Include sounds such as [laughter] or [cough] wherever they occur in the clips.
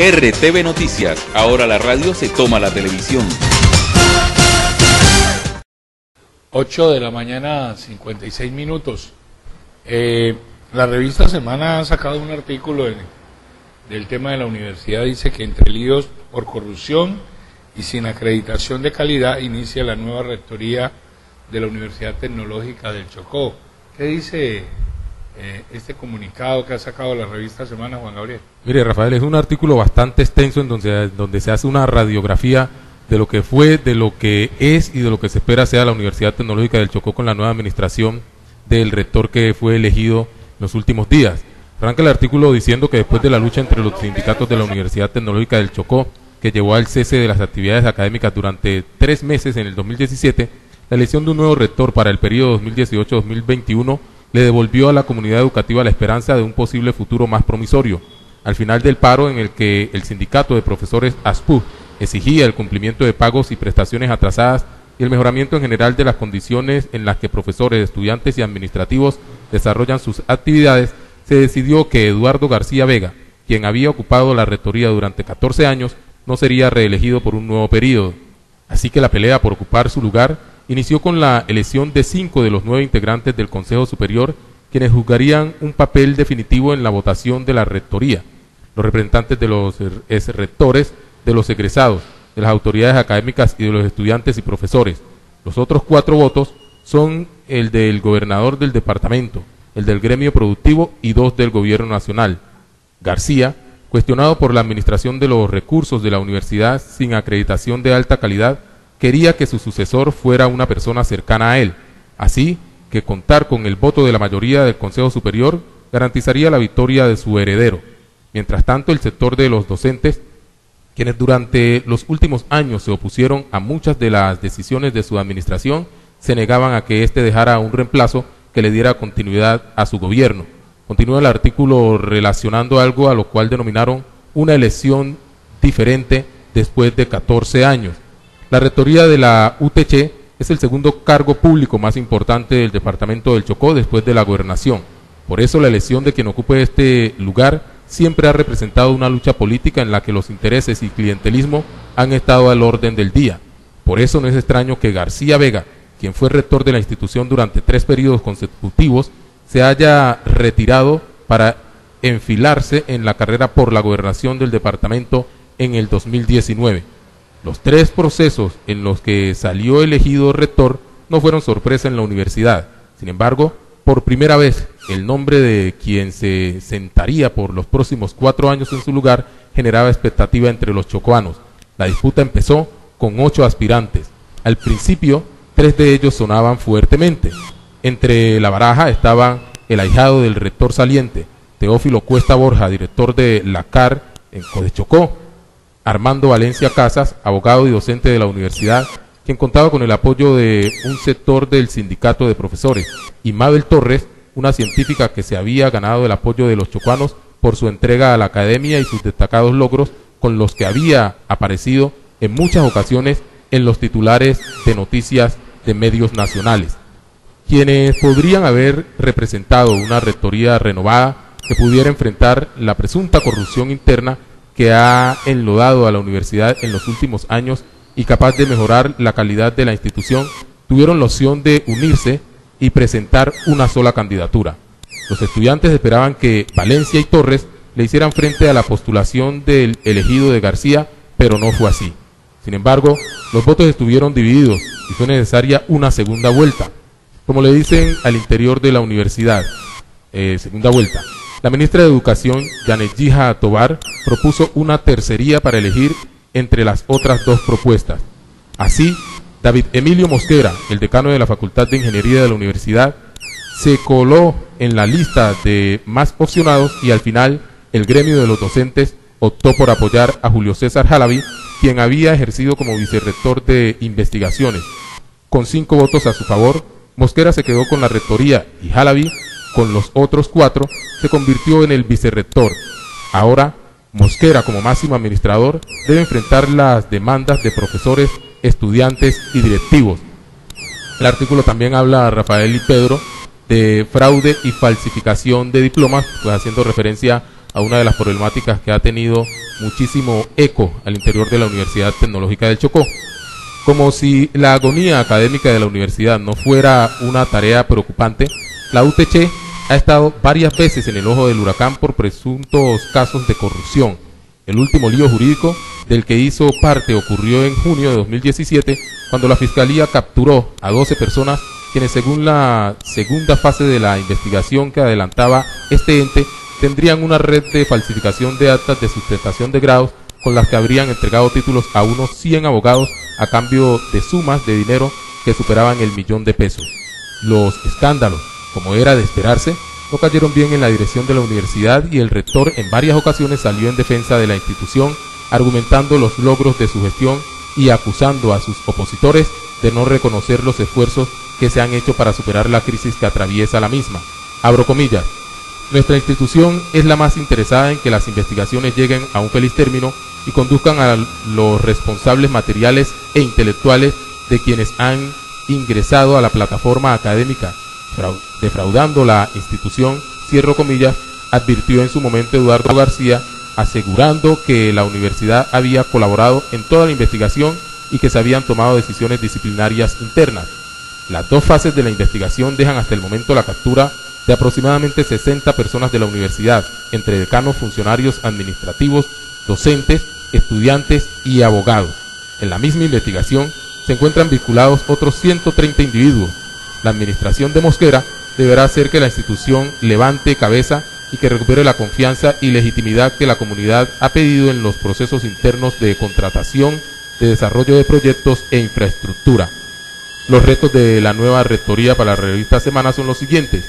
RTV Noticias, ahora la radio se toma la televisión. 8 de la mañana, 56 minutos. Eh, la revista Semana ha sacado un artículo del tema de la universidad. Dice que entre líos por corrupción y sin acreditación de calidad inicia la nueva rectoría de la Universidad Tecnológica del Chocó. ¿Qué dice eh, este comunicado que ha sacado la revista Semana, Juan Gabriel? Mire, Rafael, es un artículo bastante extenso en donde, se hace una radiografía de lo que fue, de lo que es y de lo que se espera sea la Universidad Tecnológica del Chocó con la nueva administración del rector que fue elegido en los últimos días. Arranca el artículo diciendo que después de la lucha entre los sindicatos de la Universidad Tecnológica del Chocó, que llevó al cese de las actividades académicas durante tres meses en el 2017, la elección de un nuevo rector para el periodo 2018-2021 le devolvió a la comunidad educativa la esperanza de un posible futuro más promisorio. Al final del paro en el que el sindicato de profesores ASPU exigía el cumplimiento de pagos y prestaciones atrasadas y el mejoramiento en general de las condiciones en las que profesores, estudiantes y administrativos desarrollan sus actividades, se decidió que Eduardo García Vega, quien había ocupado la rectoría durante 14 años, no sería reelegido por un nuevo periodo. Así que la pelea por ocupar su lugar inició con la elección de cinco de los nueve integrantes del Consejo Superior, quienes jugarían un papel definitivo en la votación de la rectoría. Los representantes de los rectores, de los egresados, de las autoridades académicas y de los estudiantes y profesores. Los otros cuatro votos son el del gobernador del departamento, el del gremio productivo y dos del gobierno nacional. García, cuestionado por la administración de los recursos de la universidad sin acreditación de alta calidad, quería que su sucesor fuera una persona cercana a él, así que contar con el voto de la mayoría del Consejo Superior garantizaría la victoria de su heredero. Mientras tanto, el sector de los docentes, quienes durante los últimos años se opusieron a muchas de las decisiones de su administración, se negaban a que éste dejara un reemplazo que le diera continuidad a su gobierno. Continúa el artículo relacionando algo a lo cual denominaron una elección diferente después de 14 años. La rectoría de la UTC es el segundo cargo público más importante del departamento del Chocó después de la gobernación. Por eso la elección de quien ocupe este lugar siempre ha representado una lucha política en la que los intereses y clientelismo han estado al orden del día. Por eso no es extraño que García Vega, quien fue rector de la institución durante tres periodos consecutivos, se haya retirado para enfilarse en la carrera por la gobernación del departamento en el 2019. Los tres procesos en los que salió elegido rector no fueron sorpresa en la universidad. Sin embargo, por primera vez, el nombre de quien se sentaría por los próximos cuatro años en su lugar generaba expectativa entre los chocoanos. La disputa empezó con ocho aspirantes. Al principio, tres de ellos sonaban fuertemente. Entre la baraja estaban el ahijado del rector saliente, Teófilo Cuesta Borja, director de la CAR en Codechocó, Armando Valencia Casas, abogado y docente de la universidad, quien contaba con el apoyo de un sector del sindicato de profesores, y Mabel Torres, una científica que se había ganado el apoyo de los chocuanos por su entrega a la academia y sus destacados logros con los que había aparecido en muchas ocasiones en los titulares de noticias de medios nacionales quienes podrían haber representado una rectoría renovada que pudiera enfrentar la presunta corrupción interna que ha enlodado a la universidad en los últimos años y capaz de mejorar la calidad de la institución, tuvieron la opción de unirse y presentar una sola candidatura. Los estudiantes esperaban que Valencia y Torres le hicieran frente a la postulación del elegido de García, pero no fue así. Sin embargo, los votos estuvieron divididos y fue necesaria una segunda vuelta como le dicen al interior de la universidad. Eh, segunda vuelta. La ministra de Educación, Janet Tobar, propuso una tercería para elegir entre las otras dos propuestas. Así, David Emilio Mosquera, el decano de la Facultad de Ingeniería de la universidad, se coló en la lista de más opcionados y al final el gremio de los docentes optó por apoyar a Julio César Jalavi, quien había ejercido como vicerrector de investigaciones. Con cinco votos a su favor, Mosquera se quedó con la rectoría y Jalavi, con los otros cuatro, se convirtió en el vicerrector. Ahora, Mosquera, como máximo administrador, debe enfrentar las demandas de profesores, estudiantes y directivos. El artículo también habla a Rafael y Pedro de fraude y falsificación de diplomas, pues haciendo referencia a una de las problemáticas que ha tenido muchísimo eco al interior de la Universidad Tecnológica del Chocó. Como si la agonía académica de la universidad no fuera una tarea preocupante, la UTC ha estado varias veces en el ojo del huracán por presuntos casos de corrupción. El último lío jurídico del que hizo parte ocurrió en junio de 2017, cuando la Fiscalía capturó a 12 personas quienes según la segunda fase de la investigación que adelantaba este ente, tendrían una red de falsificación de actas de sustentación de grados con las que habrían entregado títulos a unos 100 abogados a cambio de sumas de dinero que superaban el millón de pesos. Los escándalos, como era de esperarse, no cayeron bien en la dirección de la universidad y el rector en varias ocasiones salió en defensa de la institución, argumentando los logros de su gestión y acusando a sus opositores de no reconocer los esfuerzos que se han hecho para superar la crisis que atraviesa la misma. Abro comillas. Nuestra institución es la más interesada en que las investigaciones lleguen a un feliz término y conduzcan a los responsables materiales e intelectuales de quienes han ingresado a la plataforma académica, defraudando la institución, cierro comillas, advirtió en su momento Eduardo García, asegurando que la universidad había colaborado en toda la investigación y que se habían tomado decisiones disciplinarias internas. Las dos fases de la investigación dejan hasta el momento la captura de aproximadamente 60 personas de la universidad, entre decanos, funcionarios administrativos, docentes, estudiantes y abogados. En la misma investigación se encuentran vinculados otros 130 individuos. La administración de Mosquera deberá hacer que la institución levante cabeza y que recupere la confianza y legitimidad que la comunidad ha pedido en los procesos internos de contratación, de desarrollo de proyectos e infraestructura. Los retos de la nueva rectoría para la revista Semana son los siguientes.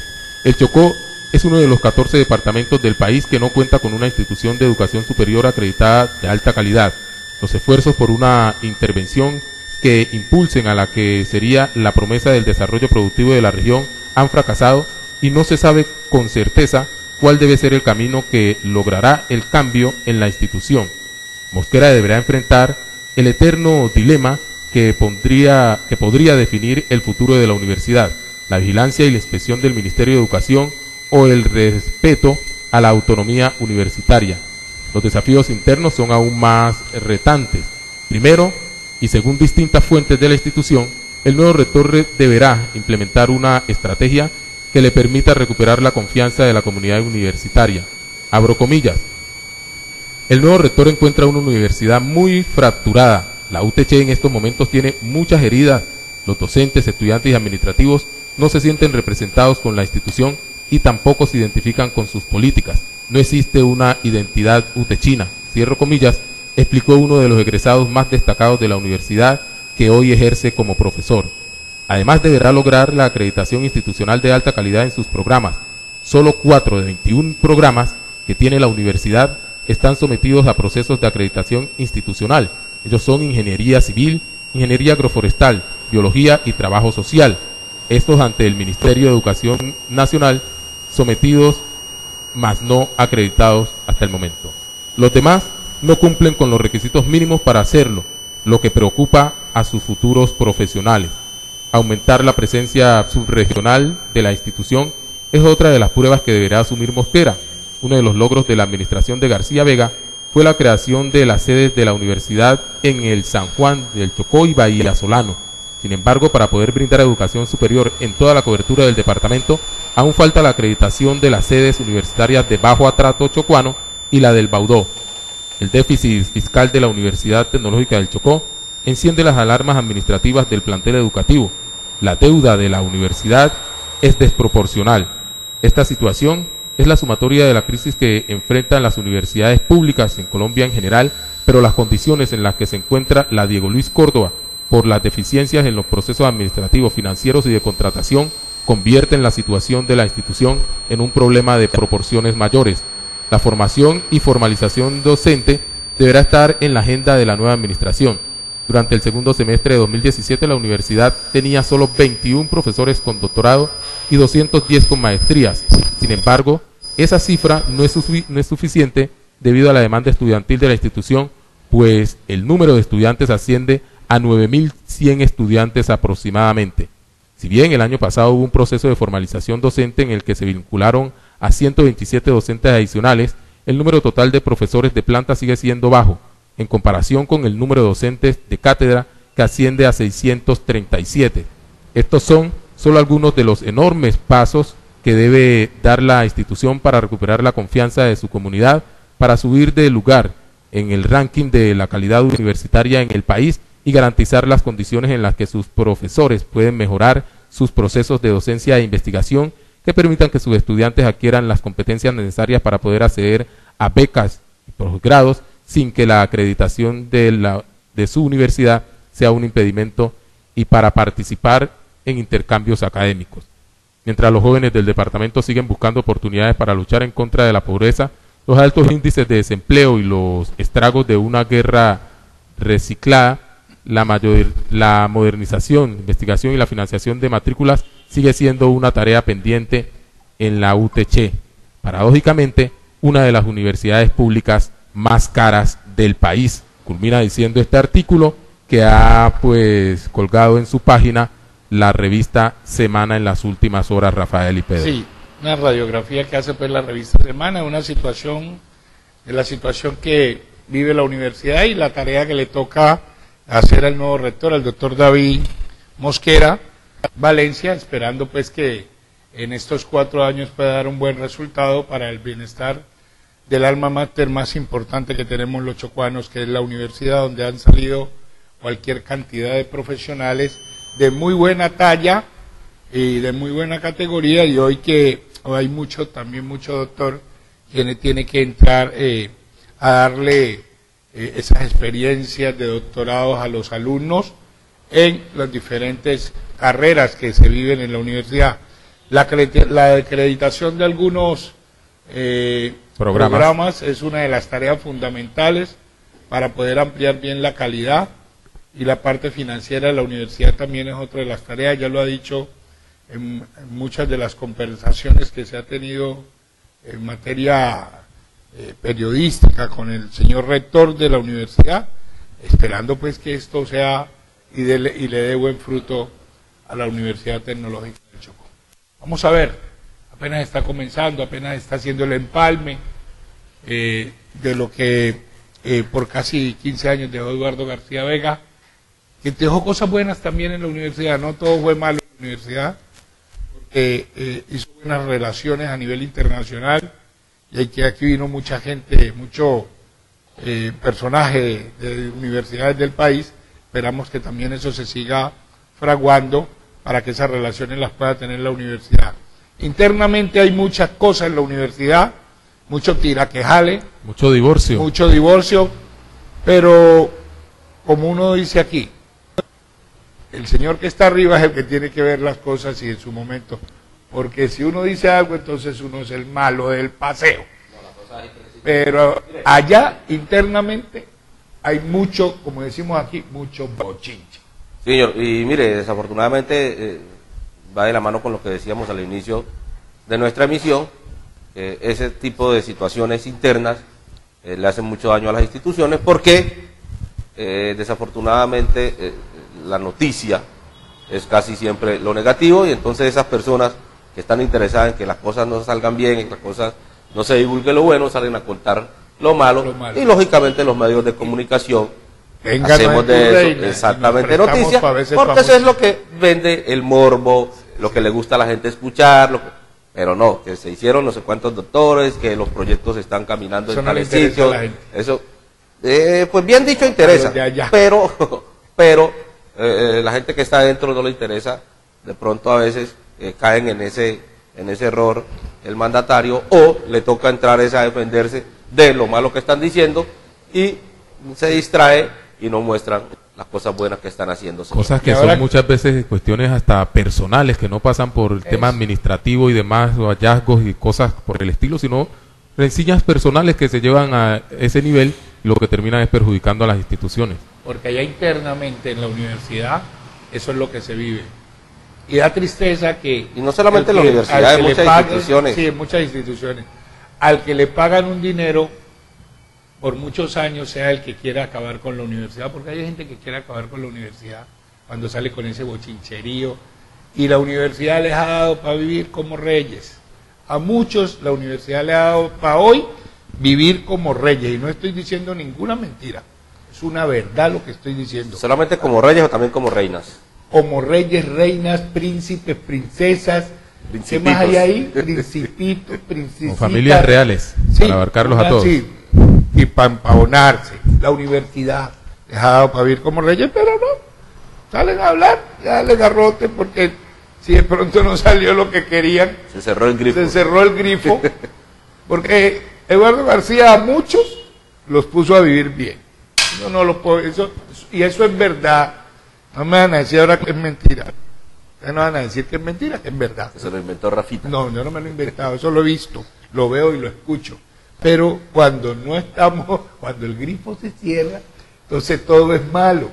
El Chocó es uno de los 14 departamentos del país que no cuenta con una institución de educación superior acreditada de alta calidad. Los esfuerzos por una intervención que impulsen a la que sería la promesa del desarrollo productivo de la región han fracasado y no se sabe con certeza cuál debe ser el camino que logrará el cambio en la institución. Mosquera deberá enfrentar el eterno dilema que, pondría, que podría definir el futuro de la universidad, la vigilancia y la inspección del Ministerio de Educación o el respeto a la autonomía universitaria. Los desafíos internos son aún más retantes. Primero, y según distintas fuentes de la institución, el nuevo rector deberá implementar una estrategia que le permita recuperar la confianza de la comunidad universitaria. Abro comillas. El nuevo rector encuentra una universidad muy fracturada. La UTC en estos momentos tiene muchas heridas. Los docentes, estudiantes y administrativos no se sienten representados con la institución y tampoco se identifican con sus políticas. No existe una identidad utechina, cierro comillas, explicó uno de los egresados más destacados de la universidad que hoy ejerce como profesor. Además deberá lograr la acreditación institucional de alta calidad en sus programas. Solo 4 de 21 programas que tiene la universidad están sometidos a procesos de acreditación institucional. Ellos son Ingeniería Civil, Ingeniería Agroforestal, Biología y Trabajo Social. Estos ante el Ministerio de Educación Nacional sometidos mas no acreditados hasta el momento. Los demás no cumplen con los requisitos mínimos para hacerlo, lo que preocupa a sus futuros profesionales. Aumentar la presencia subregional de la institución es otra de las pruebas que deberá asumir Mosquera. Uno de los logros de la administración de García Vega fue la creación de las sedes de la universidad en el San Juan del Chocó y Bahía Solano sin embargo, para poder brindar educación superior en toda la cobertura del departamento, aún falta la acreditación de las sedes universitarias de Bajo Atrato Chocuano y la del Baudó. El déficit fiscal de la Universidad Tecnológica del Chocó enciende las alarmas administrativas del plantel educativo. La deuda de la universidad es desproporcional. Esta situación es la sumatoria de la crisis que enfrentan las universidades públicas en Colombia en general, pero las condiciones en las que se encuentra la Diego Luis Córdoba por las deficiencias en los procesos administrativos, financieros y de contratación, convierten la situación de la institución en un problema de proporciones mayores. La formación y formalización docente deberá estar en la agenda de la nueva administración. Durante el segundo semestre de 2017 la universidad tenía solo 21 profesores con doctorado y 210 con maestrías. Sin embargo, esa cifra no es, suficiente debido a la demanda estudiantil de la institución, pues el número de estudiantes asciende a 9.100 estudiantes aproximadamente. Si bien el año pasado hubo un proceso de formalización docente en el que se vincularon a 127 docentes adicionales, el número total de profesores de planta sigue siendo bajo, en comparación con el número de docentes de cátedra que asciende a 637. Estos son solo algunos de los enormes pasos que debe dar la institución para recuperar la confianza de su comunidad, para subir de lugar en el ranking de la calidad universitaria en el país y garantizar las condiciones en las que sus profesores pueden mejorar sus procesos de docencia e investigación que permitan que sus estudiantes adquieran las competencias necesarias para poder acceder a becas y posgrados sin que la acreditación de, la, de su universidad sea un impedimento y para participar en intercambios académicos. Mientras los jóvenes del departamento siguen buscando oportunidades para luchar en contra de la pobreza, los altos índices de desempleo y los estragos de una guerra reciclada, la, mayor, la modernización, investigación y la financiación de matrículas sigue siendo una tarea pendiente en la UTC. Paradójicamente, una de las universidades públicas más caras del país. Culmina diciendo este artículo que ha pues colgado en su página la revista Semana en las últimas horas, Rafael y Pedro. Sí, una radiografía que hace pues la revista Semana, una situación, de la situación que vive la universidad y la tarea que le toca hacer al nuevo rector, al doctor David Mosquera, Valencia, esperando pues que en estos cuatro años pueda dar un buen resultado para el bienestar del alma mater más importante que tenemos los chocuanos, que es la universidad donde han salido cualquier cantidad de profesionales de muy buena talla y de muy buena categoría y hoy que hay mucho, también mucho doctor, quien tiene que entrar eh, a darle eh, esas experiencias de doctorados a los alumnos en las diferentes carreras que se viven en la universidad. La, la acreditación de algunos eh, programas es una de las tareas fundamentales para poder ampliar bien la calidad y la parte financiera de la universidad también es otra de las tareas, ya lo ha dicho en, muchas de las conversaciones que se ha tenido en materia eh, periodística con el señor rector de la universidad, esperando pues que esto sea y, y le dé buen fruto a la Universidad Tecnológica de Chocó. Vamos a ver, apenas está comenzando, apenas está haciendo el empalme eh, de lo que eh, por casi 15 años dejó Eduardo García Vega que dejó cosas buenas también en la universidad, no todo fue malo en la universidad, porque eh, hizo buenas relaciones a nivel internacional y que aquí vino mucha gente, mucho eh, personaje de, universidades del país, esperamos que también eso se siga fraguando para que esas relaciones las pueda tener la universidad. Internamente hay muchas cosas en la universidad, mucho tiraquejale, mucho divorcio, mucho divorcio, pero como uno dice aquí, el señor que está arriba es el que tiene que ver las cosas y en su momento. Porque si uno dice algo, entonces uno es el malo del paseo. Pero allá internamente hay mucho, como decimos aquí, mucho bochinche. señor, y mire, desafortunadamente eh, va de la mano con lo que decíamos al inicio de nuestra emisión, ese tipo de situaciones internas eh, le hacen mucho daño a las instituciones porque eh, desafortunadamente la noticia es casi siempre lo negativo y entonces esas personas que están interesadas en que las cosas no salgan bien, en que las cosas no se divulgue lo bueno, salen a contar lo malo, y lógicamente los medios de comunicación hacemos de eso exactamente noticias porque eso es lo que vende el morbo, lo que le gusta a la gente escuchar, pero no, que se hicieron no sé cuántos doctores, que los proyectos están caminando en tal sitio, eso, eh, pues bien dicho interesa, pero, [laughs] pero eh, eh, la gente que está adentro no le interesa, de pronto a veces eh, caen en ese, en ese error el mandatario o le toca entrar a defenderse de lo malo que están diciendo y se distrae y no muestran las cosas buenas que están haciendo. Cosas que son muchas veces cuestiones hasta personales, que no pasan por el tema administrativo y demás, o hallazgos y cosas por el estilo, sino rencillas personales que se llevan a ese nivel y lo que termina es perjudicando a las instituciones porque allá internamente en la universidad eso es lo que se vive. Y da tristeza que... Y no solamente en la universidad, en muchas instituciones. Sí, en muchas instituciones. Al que le pagan un dinero por muchos años sea el que quiera acabar con la universidad, porque hay gente que quiere acabar con la universidad cuando sale con ese bochincherío. Y la universidad les ha dado para vivir como reyes. A muchos la universidad le ha dado para hoy vivir como reyes. Y no estoy diciendo ninguna mentira. Es una verdad lo que estoy diciendo. ¿Solamente como reyes o también como reinas? Como reyes, reinas, príncipes, princesas. ¿Qué más hay ahí? Principitos, [laughs] princesitas. Con familias reales, para abarcarlos a todos. Sí, y para empaonarse. La universidad dado para vivir como reyes, pero no. Salen a hablar, ya les garrote, porque si de pronto no salió lo que querían, Se cerró el grifo. se cerró el grifo, [laughs] porque Eduardo García a muchos los puso a vivir bien. No, no lo puedo, eso, y eso es verdad. No me van a decir ahora que es mentira. Ya no van a decir que es mentira, que es verdad. Se lo inventó Rafita. No, yo no me lo he inventado, eso lo he visto, lo veo y lo escucho. Pero cuando no estamos, cuando el grifo se cierra, entonces todo es malo.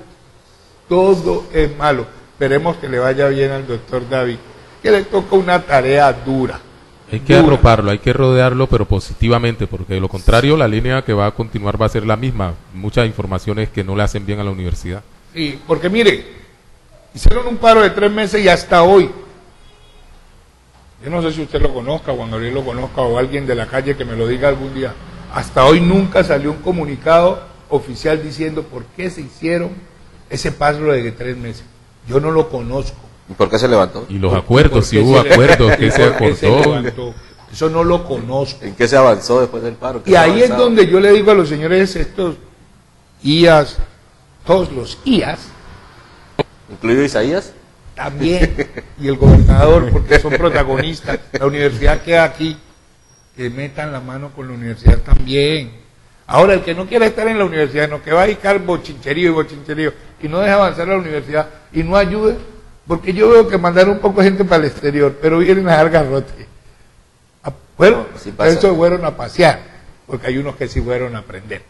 Todo es malo. Esperemos que le vaya bien al doctor David, que le toca una tarea dura. Hay que Dura. arroparlo, hay que rodearlo, pero positivamente, porque de lo contrario la línea que va a continuar va a ser la misma. Muchas informaciones que no le hacen bien a la universidad. Sí, porque mire, hicieron un paro de tres meses y hasta hoy. Yo no sé si usted lo conozca, Juan Gabriel lo conozca o alguien de la calle que me lo diga algún día. Hasta hoy nunca salió un comunicado oficial diciendo por qué se hicieron ese paro de tres meses. Yo no lo conozco. ¿Y por qué se levantó? Y los ¿Por- acuerdos, si hubo acuerdos, que y se por qué se acordó. Eso no lo conozco. ¿En qué se avanzó después del paro? ¿Qué Y ahí es donde yo le digo a los señores estos IAS, todos los IAS, ¿Incluido Isaías? también, [laughs] y el gobernador, porque son [laughs] protagonistas. La universidad queda aquí, que metan la mano con la universidad también. Ahora, el que no quiera estar en la universidad, no, que va a dedicar bochincherío y bochincherío, y no deja avanzar la universidad, y no ayude, porque yo veo que mandaron un poco de gente para el exterior, pero vienen a dar garrote. Bueno, pasa. esos fueron a pasear, porque hay unos que sí fueron a aprender.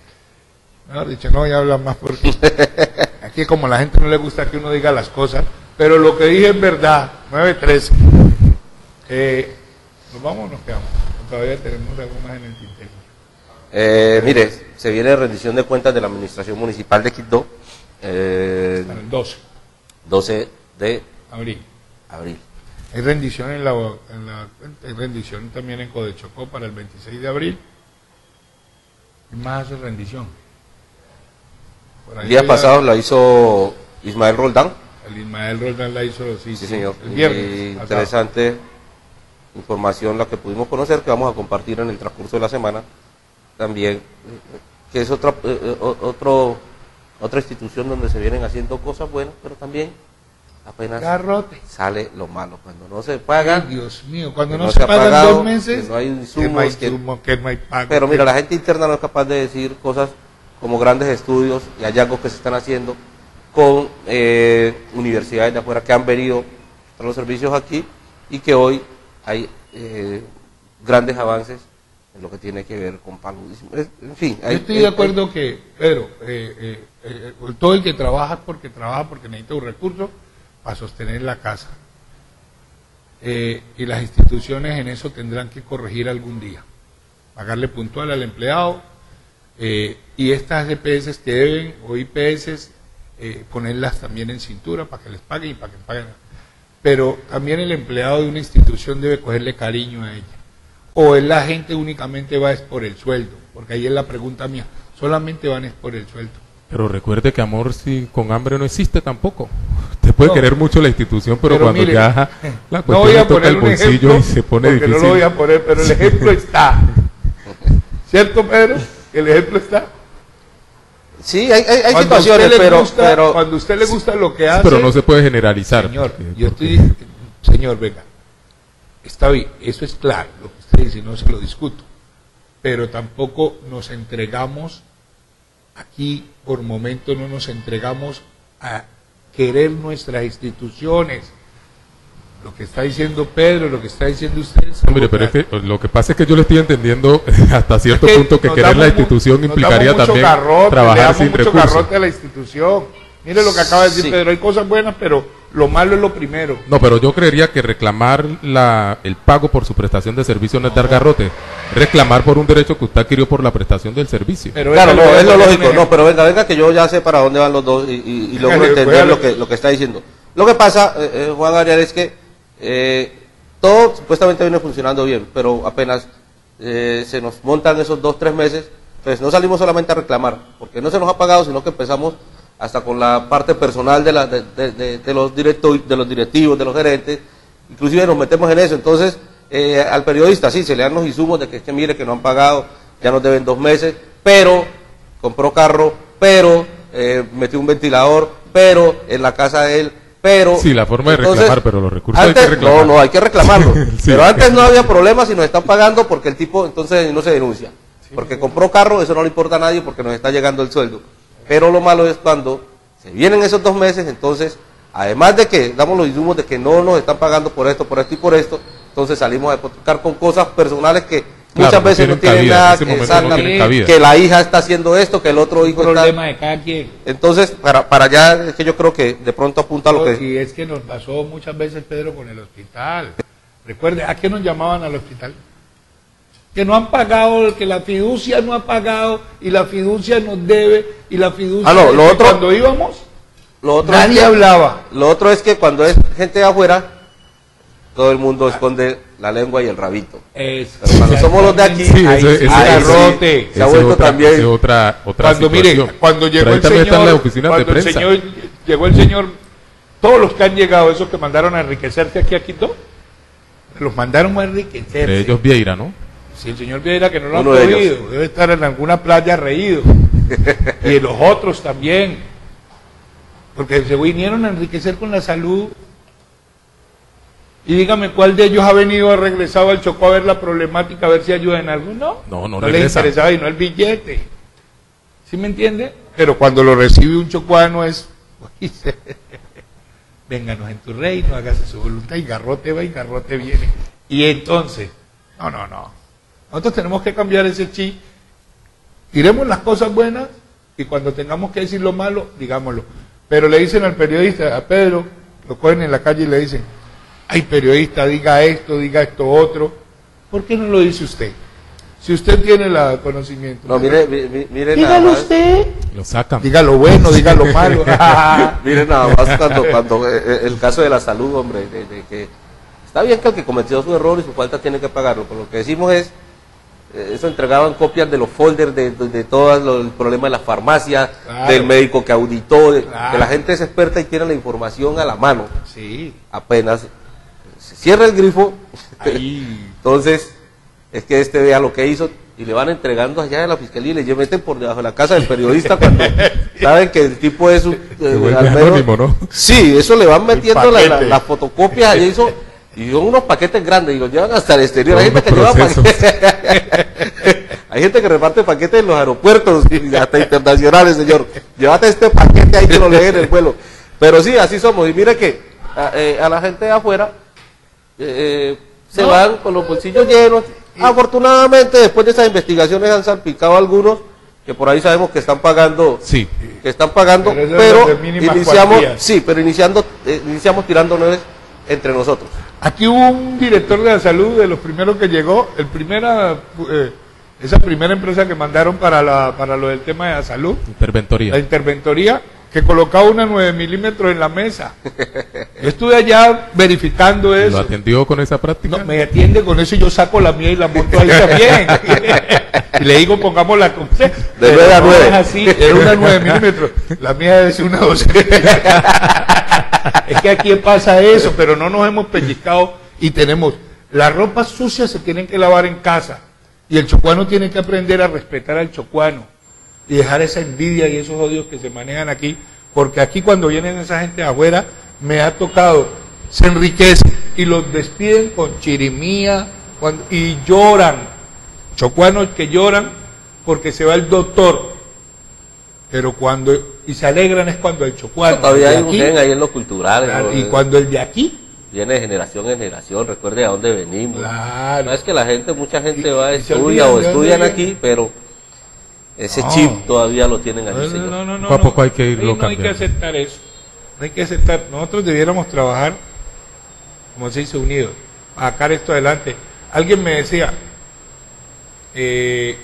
Mejor dicho, no voy a hablar más porque [laughs] aquí como la gente no le gusta que uno diga las cosas, pero lo que dije es verdad, 9.13. Eh, ¿Nos vamos o nos quedamos? ¿O Todavía tenemos algo más en el tintero. Eh, mire, se viene rendición de cuentas de la Administración Municipal de Quito, eh, el 12 12 de abril. abril. Hay rendición en la, en la hay rendición también en Codechocó para el 26 de abril. ¿Y más hace rendición? El día pasado la hizo Ismael Roldán. El Ismael Roldán la hizo, sí, Sí, señor. el viernes. Interesante información la que pudimos conocer, que vamos a compartir en el transcurso de la semana también, eh, que es otra, eh, eh, otro, otra institución donde se vienen haciendo cosas buenas, pero también apenas Garrote. sale lo malo. Cuando no se Ay, paga, Dios mío, cuando no, no se pagan pagado, dos meses, que no hay insumos, que- que no hay pago. pero mira, la gente interna no es capaz de decir cosas como grandes estudios y hallazgos que se están haciendo con eh, universidades de afuera que han venido a los servicios aquí y que hoy hay eh, grandes avances en lo que tiene que ver con paludismo. En fin, Yo estoy hay- de acuerdo que, Pedro, eh, eh, eh, todo el que trabaja porque trabaja, porque necesita un recurso para sostener la casa. Eh, y las instituciones en eso tendrán que corregir algún día. Pagarle puntual al empleado eh, y estas EPS que deben, o IPS, eh, ponerlas también en cintura para que les paguen y para que paguen. Pero también el empleado de una institución debe cogerle cariño a ella o es la gente únicamente va es por el sueldo, porque ahí es la pregunta mía, solamente van es por el sueldo. Pero recuerde que amor si con hambre no existe tampoco. [laughs] Usted puede No. querer mucho la institución, pero, Pero cuando mire, ya [laughs] la No cuestión voy le a toca poner el bolsillo ejemplo, y se pone difícil. no lo voy a poner, pero el ejemplo [laughs] está. ¿Cierto, Pedro? El ejemplo está. Sí, hay, hay- situaciones, pero, gusta- pero cuando a usted le gusta lo que hace, pero no se puede generalizar. señor, porque- yo porque- estoy, señor, venga, está bien, eso es claro, lo que usted dice, no se lo discuto, pero tampoco nos entregamos aquí, por momento no nos entregamos a querer nuestras instituciones. Lo que está diciendo Pedro, lo que está diciendo usted. mire, pero es que lo que pasa es que yo le estoy entendiendo [laughs] hasta cierto Es que punto que querer la institución nos implicaría damos mucho también garrote, le trabajar damos sin mucho recursos. garrote a la institución. Mire lo que acaba de decir Sí. Pedro, hay cosas buenas, pero lo malo es lo primero. No, pero yo creería que reclamar la, el pago por su prestación de servicio no es dar garrote. Reclamar por un derecho que usted adquirió por la prestación del servicio. Pero Claro, no, es lo lógico. No, pero venga, venga, que yo ya sé para dónde van los dos y, y- y logro entender lo que, lo que está diciendo. Lo que pasa, eh, eh, Juan Ariel, es que eh, todo supuestamente viene funcionando bien, pero apenas eh, se nos montan esos dos, tres meses, entonces no salimos solamente a reclamar, porque no se nos ha pagado, sino que empezamos hasta con la parte personal de, la, de los, directo, de los directivos, de los gerentes, inclusive nos metemos en eso, entonces eh, al periodista sí, se le dan los insumos de que, que mire que no han pagado, ya nos deben dos meses, pero compró carro, pero eh, metió un ventilador, pero en la casa de él, pero... Sí, la forma de Entonces, reclamar, pero los recursos hay que reclamar. No, no, hay que reclamarlo. [laughs] Sí. Pero antes no había problema si nos están pagando porque el tipo entonces no se denuncia. Porque compró carro, eso no le importa a nadie porque nos está llegando el sueldo. Pero lo malo es cuando se vienen esos dos meses, entonces, además de que damos los insumos de que no nos están pagando por esto, por esto y por esto, entonces salimos a hipotecar con cosas personales que muchas no veces no tienen tienen cabida, nada que no tienen que la hija está haciendo esto, que el otro hijo está... problema de cada quien. Entonces, para, para allá es que yo creo que de pronto apunta a lo que... Y es que nos pasó muchas veces, Pedro, con el hospital. Recuerde, ¿a qué nos llamaban al hospital? Que no han pagado, que la fiducia no ha pagado y la fiducia nos debe y la fiducia... Ah, no, lo otro- Cuando íbamos, Lo otro nadie es que- hablaba. Lo otro es que cuando es gente de afuera, todo el mundo esconde la lengua y el rabito. Es- Pero cuando somos los de aquí, Sí, ahí eso- sí. se ha vuelto otra- también- otra, otra cuando mire, cuando llegó el señor, están las oficinas de cuando el señor llegó el señor, todos los que han llegado, esos que mandaron a enriquecerse aquí a Quito, los mandaron a enriquecerse. Entre ellos Vieira, ¿no? Si el señor Vieira que no lo Uno han de podido, debe estar en alguna playa reído. [laughs] y los otros también. Porque se vinieron a enriquecer con la salud. Y dígame cuál de ellos ha venido, ha regresado al Chocó a ver la problemática, a ver si ayuda en algo. No, No, no les regresa. interesaba y no el billete. ¿Sí me entiende? Pero cuando lo recibe un chocuano es, [laughs] dice, [laughs] vénganos en tu reino, hágase su voluntad y garrote va y garrote viene. Y entonces, no, no, no. Nosotros tenemos que cambiar ese chip. Diremos las cosas buenas y cuando tengamos que decir lo malo, digámoslo. Pero le dicen al periodista, a Pedro, lo cogen en la calle y le dicen, ay periodista, diga esto, diga esto otro. ¿Por qué no lo dice usted? Si usted tiene el conocimiento. No, mire, mi- mi- mire nada Dígalo más. usted. Lo sacan. Diga lo bueno, diga lo malo. [laughs] Mire nada más cuando, cuando eh, eh, el caso de la salud, hombre, de, de que está bien que el que cometió su error y su falta tiene que pagarlo, pero lo que decimos es, eh, eso entregaban copias de los folders de, de, de todo lo- el problema de la farmacia, Claro. del médico que auditó, de- Claro. que la gente es experta y tiene la información a la mano. sí. Apenas se cierra el grifo, Ahí. [laughs] entonces es que este vea lo que hizo y le van entregando allá de la fiscalía y le meten por debajo de la casa del periodista cuando [laughs] saben que el tipo es un eh, anónimo, ¿no? Sí, eso le van metiendo la- la- las fotocopias y eso y son unos paquetes grandes y los llevan hasta el exterior. Hay gente que lleva paquetes. [laughs] Hay gente que reparte paquetes en los aeropuertos y hasta internacionales, señor. Llévate este paquete ahí que lo leen en el vuelo. Pero sí, así somos. Y mire que a, eh, a la gente de afuera eh, eh, se No. van con los bolsillos llenos. Afortunadamente, después de esas investigaciones han salpicado algunos que por ahí sabemos que están pagando Sí. que están pagando, Pero iniciamos, cuantías. sí, pero iniciando, eh, iniciamos tirando nueve entre nosotros. Aquí hubo un director de la salud de los primeros que llegó, el primera, eh, esa primera empresa que mandaron para, la, para lo del tema de la salud, Interventoría. la interventoría, que colocaba una 9 milímetros en la mesa. [laughs] Yo estuve allá verificando ¿Lo eso. atendió con esa práctica? No, me atiende con eso y yo saco la mía y la monto ahí también. [laughs] y le digo, pongamos la con De [laughs] nueve a nueve. es así, era una 9 milímetros. La mía es una 12. es que aquí pasa eso, pero no nos hemos pellizcado y tenemos. Las ropas sucias se tienen que lavar en casa. Y el chocuano tiene que aprender a respetar al chocuano y dejar esa envidia y esos odios que se manejan aquí, porque aquí cuando vienen esa gente de afuera, me ha tocado, se enriquecen y los despiden con chirimía cuando- y lloran, chocuanos que lloran porque se va el doctor, pero cuando, y se alegran es cuando el chocuano, Todavía hay aquí, ahí en lo cultural. y cuando el de aquí, Viene de generación en generación, recuerde a dónde venimos. claro, No es que la gente, mucha gente Y- va, estudia o estudian aquí, pero ese No. chip todavía lo tienen allí, No, señor. no, no, no, Poco a no. poco hay que irlo Sí, no hay que aceptar eso. No hay que aceptar. Nosotros debiéramos trabajar, como se dice, unidos. a Sacar esto adelante. Alguien me decía, eh,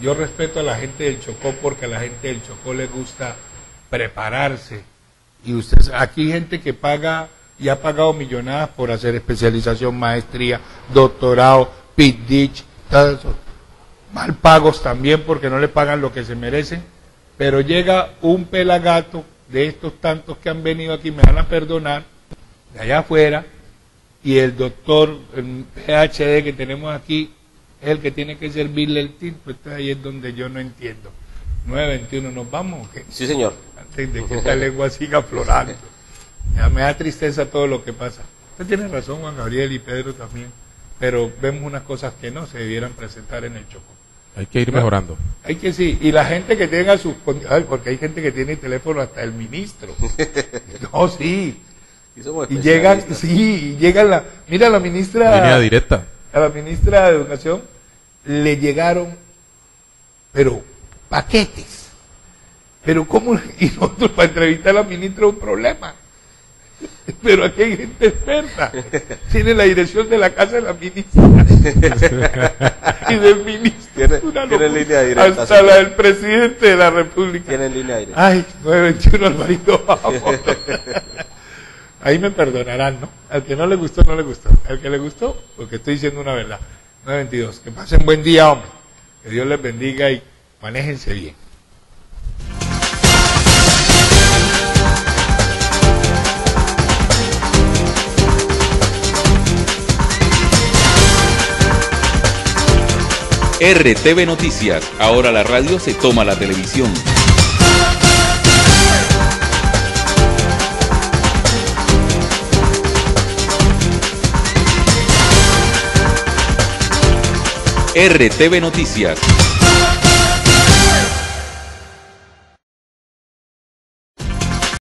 yo respeto a la gente del Chocó porque a la gente del Chocó le gusta prepararse. Y usted, aquí hay gente que paga y ha pagado millonadas por hacer especialización, maestría, doctorado, PIDICH todos esos mal pagos también porque no le pagan lo que se merecen, pero llega un pelagato de estos tantos que han venido aquí, me van a perdonar, de allá afuera, y el doctor el PhD que tenemos aquí es el que tiene que servirle el tip, pues ahí es donde yo no entiendo. 921, ¿nos vamos? o qué? Sí, señor. Antes de que esta lengua siga aflorando. Ya me da tristeza todo lo que pasa. Usted tiene razón, Juan Gabriel y Pedro también, pero vemos unas cosas que no se debieran presentar en el Chocó. Hay que ir mejorando. Hay que sí, y la gente que tenga sus ay, porque hay gente que tiene teléfono hasta el ministro. [laughs] No, sí. Y, Y llegan, sí, y llegan la, mira la ministra Línea directa. a la ministra de Educación le llegaron, pero paquetes. Pero cómo, [laughs] y nosotros para entrevistar a la ministra un problema. [laughs] Pero aquí hay gente experta. Tiene la dirección de la casa de la ministra. [laughs] y del ministro. Tiene- tiene línea directa, Hasta la del presidente de la República. Tienen línea directa. Ay, 921 Alvarito, vamos. Ahí me perdonarán, ¿no? Al que no le gustó, no le gustó. Al que le gustó, porque estoy diciendo una verdad. 922. Que pasen buen día, hombre. Que Dios les bendiga y manéjense bien. RTV Noticias, ahora la radio se toma la televisión. RTV Noticias,